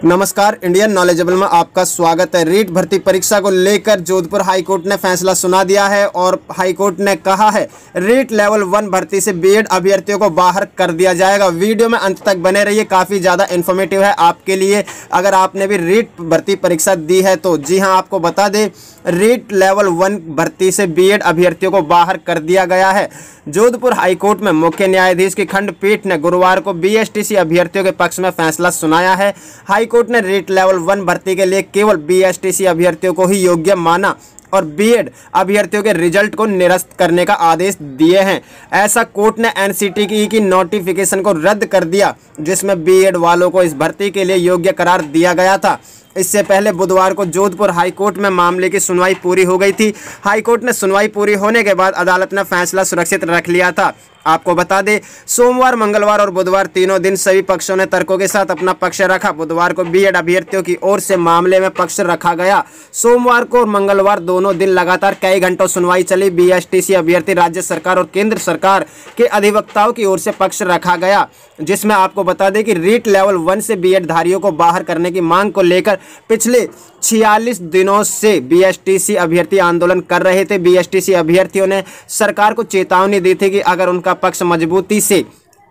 नमस्कार Indian knowledgeable में आपका स्वागत है। रीट भर्ती परीक्षा को लेकर जोधपुर हाईकोर्ट ने फैसला सुना दिया है और हाईकोर्ट ने कहा है, रीट लेवल वन भर्ती से बीएड अभ्यर्थियों को बाहर कर दिया जाएगा। वीडियो में अंत तक बने रहिए, काफ़ी ज़्यादा इन्फॉर्मेटिव है आपके लिए। अगर आपने भी रीट भर्ती परीक्षा दी है तो जी हाँ आपको बता दें, रीट लेवल वन भर्ती से बी अभ्यर्थियों को बाहर कर दिया गया है। जोधपुर हाईकोर्ट में मुख्य न्यायाधीश की खंडपीठ ने गुरुवार को बीएसटीसी अभ्यर्थियों के पक्ष में फैसला सुनाया है। हाईकोर्ट ने रेट लेवल वन भर्ती के लिए केवल बी अभ्यर्थियों को ही योग्य माना और बीएड अभ्यर्थियों के रिज़ल्ट को निरस्त करने का आदेश दिए हैं। ऐसा कोर्ट ने एनसीटी की, की नोटिफिकेशन को रद्द कर दिया जिसमें बीएड वालों को इस भर्ती के लिए योग्य करार दिया गया था। इससे पहले बुधवार को जोधपुर हाईकोर्ट में मामले की सुनवाई पूरी हो गई थी। हाईकोर्ट ने सुनवाई पूरी होने के बाद अदालत ने फैसला सुरक्षित रख लिया था। आपको बता दें, सोमवार, मंगलवार और बुधवार तीनों दिन सभी पक्षों ने तर्कों के साथ अपना पक्ष रखा। बुधवार को बीएड अभ्यर्थियों की ओर से मामले में पक्ष रखा गया। सोमवार को और मंगलवार दोनों दिन लगातार कई घंटों सुनवाई चली। बीएसटीसी अभ्यर्थी राज्य सरकार और केंद्र सरकार के अधिवक्ताओं की ओर से पक्ष रखा गया, जिसमें आपको बता दें कि रीट लेवल वन से बी धारियों को बाहर करने की मांग को लेकर पिछले छियालीस दिनों से बीएसटीसी अभ्यर्थी आंदोलन कर रहे थे। बीएसटीसी अभ्यर्थियों ने सरकार को चेतावनी दी थी कि अगर उनका पक्ष मजबूती से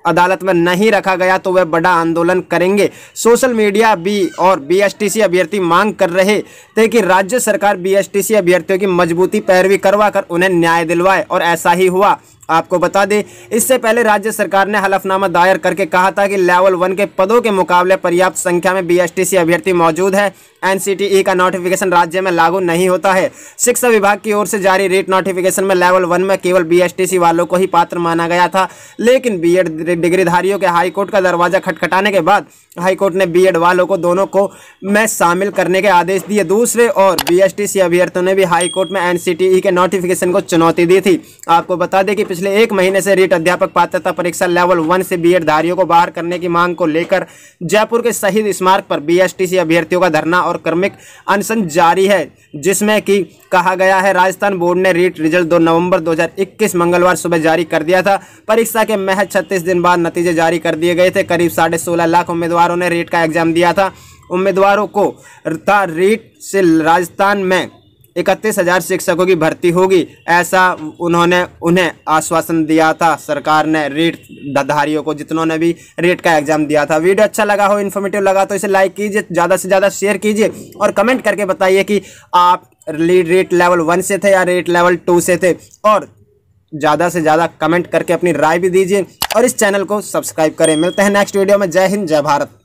अदालत में नहीं रखा गया तो वह बड़ा आंदोलन करेंगे। सोशल मीडिया भी और बीएसटीसी अभ्यर्थी मांग कर रहे थे कि राज्य सरकार बीएसटीसी अभ्यर्थियों की मजबूती पैरवी करवा कर उन्हें न्याय दिलवाए और ऐसा ही हुआ। आपको बता दें, इससे पहले राज्य सरकार ने हलफनामा दायर करके कहा था कि लेवल वन के पदों के मुकाबले पर्याप्त संख्या में बीएसटीसी अभ्यर्थी मौजूद है। एनसीटीई का नोटिफिकेशन राज्य में लागू नहीं होता है। शिक्षा विभाग की ओर से जारी रेट नोटिफिकेशन में लेवल वन में केवल बीएसटीसी वालों को ही पात्र माना गया था। लेकिन बीएड डिग्रीधारियों के हाईकोर्ट का दरवाज़ा खटखटाने के बाद हाईकोर्ट ने बीएड वालों को दोनों को में शामिल करने के आदेश दिए। दूसरे और बीएसटीसी अभ्यर्थियों ने भी हाईकोर्ट में एनसीटीई के नोटिफिकेशन को चुनौती दी थी। आपको बता दें कि पिछले एक महीने से रीट अध्यापक पात्रता परीक्षा लेवल वन से बी धारियों को बाहर करने की मांग को लेकर जयपुर के शहीद स्मारक पर बी अभ्यर्थियों का धरना और क्रमिक अनशन जारी है, जिसमें कि कहा गया है, राजस्थान बोर्ड ने रीट रिज़ल्ट दो नवंबर 2021 मंगलवार सुबह जारी कर दिया था। परीक्षा के महज छत्तीस दिन बाद नतीजे जारी कर दिए गए थे। करीब साढ़े सोलह लाख उम्मीदवारों ने रीट का एग्ज़ाम दिया था। उम्मीदवारों को रीट से राजस्थान में इकतीस हज़ार शिक्षकों की भर्ती होगी। ऐसा उन्होंने उन्हें आश्वासन दिया था। सरकार ने रीट धारियों को जितनों ने भी रीट का एग्ज़ाम दिया था। वीडियो अच्छा लगा हो इन्फॉर्मेटिव लगा तो इसे लाइक कीजिए, ज़्यादा से ज़्यादा शेयर कीजिए और कमेंट करके बताइए कि आप रेट लेवल वन से थे या रेट लेवल टू से थे। और ज़्यादा से ज़्यादा कमेंट करके अपनी राय भी दीजिए और इस चैनल को सब्सक्राइब करें। मिलते हैं नेक्स्ट वीडियो में। जय हिंद, जय भारत।